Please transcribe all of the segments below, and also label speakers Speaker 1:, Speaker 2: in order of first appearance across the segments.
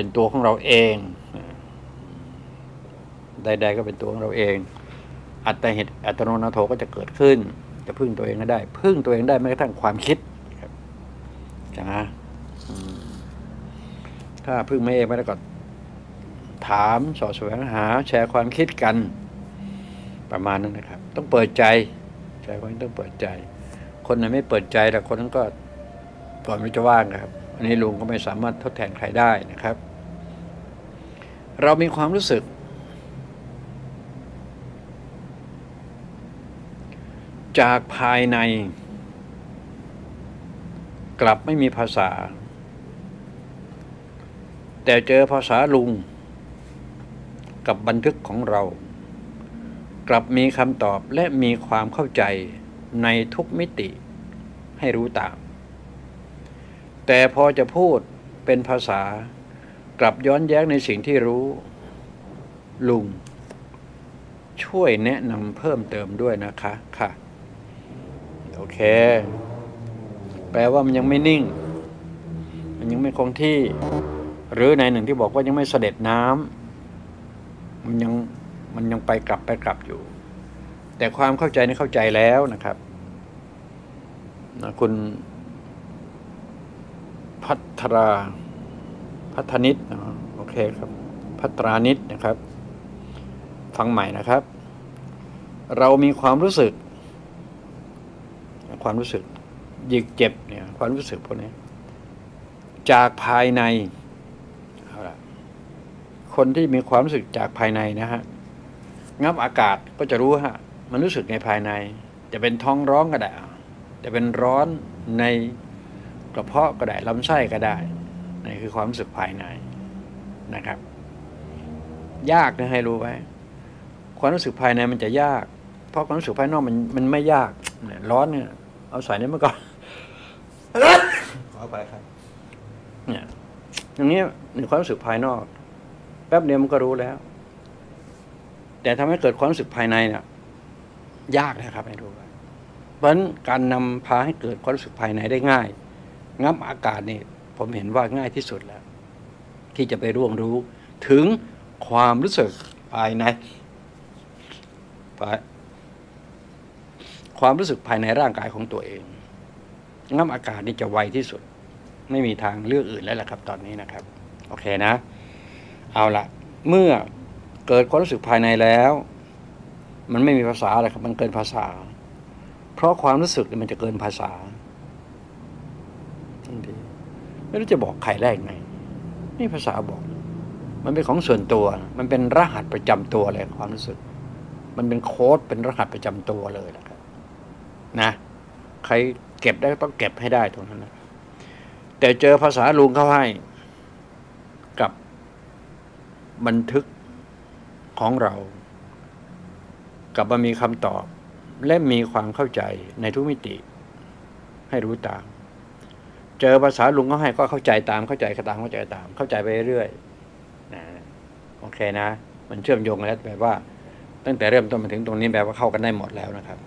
Speaker 1: เป็นตัวของเราเองใดๆก็เป็นตัวของเราเอง อัตเหตุอัตโนนาโถก็จะเกิดขึ้น จะพึ่งตัวเองก็ได้ พึ่งตัวเองได้แม้กระทั่งความคิดครับนะถ้าพึ่งไม่เองไม่ได้ก็ถามสอบสวนหาแชร์ความคิดกัน ประมาณนั้นนะครับ ต้องเปิดใจใจคนต้องเปิดใจ คนไหนไม่เปิดใจแต่คนนั้นก็ก่อนไม่จะว่างครับ อันนี้ลุงก็ไม่สามารถทดแทนใครได้นะครับ เรามีความรู้สึก จากภายใน กลับไม่มีภาษา แต่เจอภาษาลุง กับบันทึกของเรา กลับมีคำตอบและมีความเข้าใจในทุกมิติให้รู้ตาม แต่พอจะพูดเป็นภาษา กลับย้อนแย้งในสิ่งที่รู้ ลุง ช่วยแนะนำเพิ่มเติมด้วยนะคะค่ะ โอเค แปลว่ามันยังไม่นิ่ง มันยังไม่คงที่ หรือในหนึ่งที่บอกว่ายังไม่เสด็จน้ำมันยังมันยังไปกลับไปกลับอยู่ แต่ความเข้าใจนี่เข้าใจแล้วนะครับนะคุณพัทรา พัฒนิตโอเคครับ พัตรานิตนะครับ ฟังใหม่นะครับ เรามีความรู้สึก ความรู้สึกหยิกเจ็บเนี่ยความรู้สึกพวกนี้ จากภายในเอาละคนที่มีความรู้สึกจากภายในนะฮะงับอากาศก็จะรู้ฮะมันรู้สึกในภายใน จะเป็นท้องร้องก็ได้จะเป็นร้อนในกระเพาะก็ได้ลำไส้ก็ได้ นี่คือความรู้สึกภายในนะครับ ยากนะให้รู้ไว้ ความรู้สึกภายในมันจะยาก เพราะความรู้สึกภายนอกมันมันไม่ยากเนี่ยร้อนเนี่ย เอาใส่นี้มาก่อนขอไปครับเนี่ยอย่างนี้ในความรู้สึกภายนอก แป๊บเดียวมันก็รู้แล้ว แต่ทำให้เกิดความรู้สึกภายในเนี่ยยากนะครับให้รู้ไว้เพราะฉะนั้นการนำพาให้เกิดความรู้สึกภายในได้ง่าย งับอากาศนี่ ผมเห็นว่าง่ายที่สุดแล้ว ที่จะไปร่วงรู้ ถึงความรู้สึกภายในความรู้สึกภายในร่างกายของตัวเองงับอากาศนี่จะไวที่สุด ไม่มีทางเลือกอื่นแล้วล่ะครับ ตอนนี้นะครับ โอเคนะ เอาละเมื่อเกิดความรู้สึกภายในแล้ว มันไม่มีภาษาอะไรครับ มันเกินภาษา เพราะความรู้สึกมันจะเกินภาษา ไม่รู้จะบอกใครได้ไง นี่ภาษาบอก มันเป็นของส่วนตัว มันเป็นรหัสประจำตัวเลยความรู้สึก มันเป็นโค้ดเป็นรหัสประจำตัวเลยนะครับนะ ใครเก็บได้ต้องเก็บให้ได้ตรงนั้นนะแต่เจอภาษาลุงเข้าให้กับบันทึกของเรา กับมามีคำตอบ และมีความเข้าใจในทุกมิติ ให้รู้ตาม เจอภาษาลุงเขาให้ก็เข้าใจตามเข้าใจตามเข้าใจตาม เข้าใจไปเรื่อยๆนะโอเคนะ มันเชื่อมโยงแล้วแปลว่า ตั้งแต่เริ่มต้นมาถึงตรงนี้แปลว่าเข้ากันได้หมดแล้วนะครับ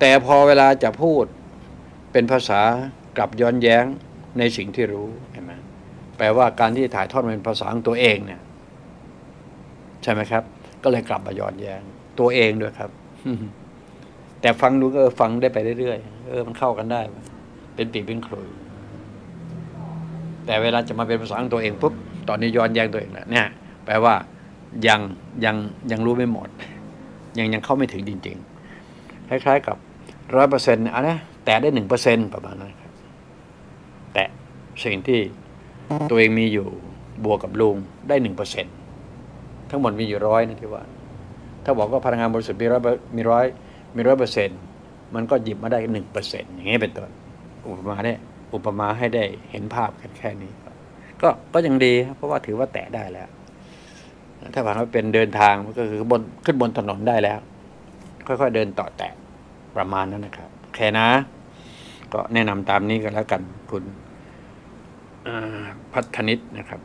Speaker 1: แต่พอเวลาจะพูดเป็นภาษากลับย้อนแย้งในสิ่งที่รู้เห็นไหมแปลว่าการที่ถ่ายทอดเป็นภาษาของตัวเองเนี่ย ใช่ไหมครับ ก็เลยกลับมาย้อนแย้งตัวเองด้วยครับแต่ฟังดูก็ฟังได้ไปเรื่อยๆเออมันเข้ากันได้ เป็นปีเป็นคลุยแต่เวลาจะมาเป็นภาษาของตัวเองปุ๊บตอนนี้ย้อนแย้งตัวเองแล้วเนี่ยแปลว่ายังยังยังรู้ไม่หมด ยังยังเข้าไม่ถึงจริง ๆ คล้าย ๆ กับร้อยเปอร์เซ็นต์อันะแต่ได้หนึ่งเปอร์เซ็นต์ประมาณนั้นครับ แต่สิ่งที่ตัวเองมีอยู่บวกกับลุงได้หนึ่งเปอร์เซ็นต์ทั้งหมดมีอยู่ร้อยนะที่ว่า ถ้าบอกว่าพลังงานบริสุทธิ์มีร้อยมีร้อยมีร้อยเปอร์เซ็นต์มันก็หยิบมาได้หนึ่งเปอร์เซ็นต์อย่างนี้เป็นต้น อุปมาเนี่ยอุปมาให้ได้เห็นภาพแค่นี้ก็ก็ยังดีเพราะว่าถือว่าแตะได้แล้ว ถ้าผ่านว่าเป็นเดินทางก็คือบนขึ้นบนถนนได้แล้ว ค่อยๆเดินต่อแตะประมาณนั้นนะครับแค่นะ ก็แนะนำตามนี้กันแล้วกันคุณพัฒนิตนะครับ